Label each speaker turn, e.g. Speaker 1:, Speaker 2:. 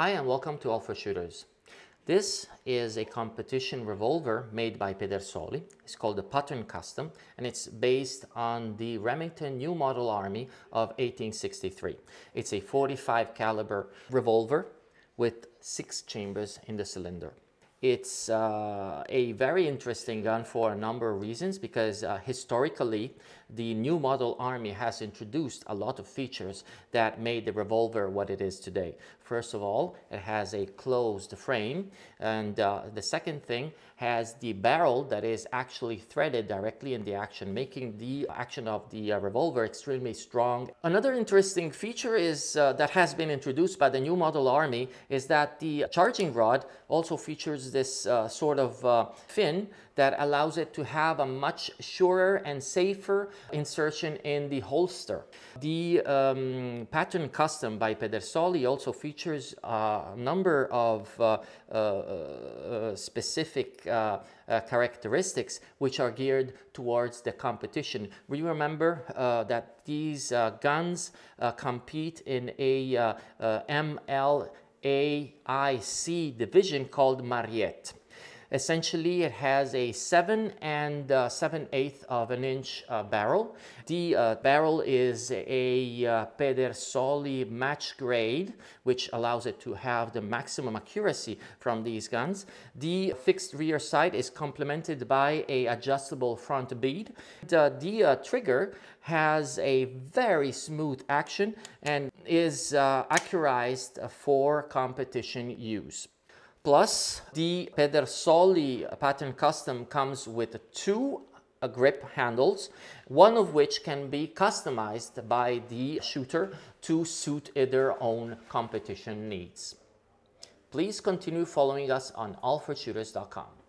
Speaker 1: Hi and welcome to all4shooters. This is a competition revolver made by Pedersoli. It's called the Pattern Custom and it's based on the Remington New Model Army of 1863. It's a 45 caliber revolver with six chambers in the cylinder. It's uh, a very interesting gun for a number of reasons because uh, historically the new model Army has introduced a lot of features that made the revolver what it is today. First of all, it has a closed frame and uh, the second thing has the barrel that is actually threaded directly in the action, making the action of the uh, revolver extremely strong. Another interesting feature is uh, that has been introduced by the new model Army is that the charging rod also features this uh, sort of uh, fin that allows it to have a much surer and safer insertion in the holster. The um, Pattern Custom by Pedersoli also features a number of uh, uh, uh specific uh, characteristics which are geared towards the competition. We remember that these guns compete in a ML AIC division called Mariette. Essentially, it has a 7 and uh, 7 8 of an inch uh, barrel. The uh, barrel is a uh, Pedersoli match grade, which allows it to have the maximum accuracy from these guns. The fixed rear sight is complemented by a adjustable front bead. The, the uh, trigger has a very smooth action and is uh, accurized for competition use. Plus, the Pedersoli pattern custom comes with two grip handles, one of which can be customized by the shooter to suit their own competition needs. Please continue following us on all4shooters.com.